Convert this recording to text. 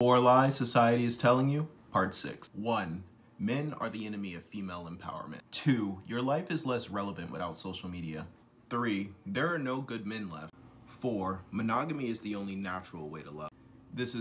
Four lies society is telling you, part six. One, men are the enemy of female empowerment. Two, your life is less relevant without social media. Three, there are no good men left. Four, monogamy is the only natural way to love. This is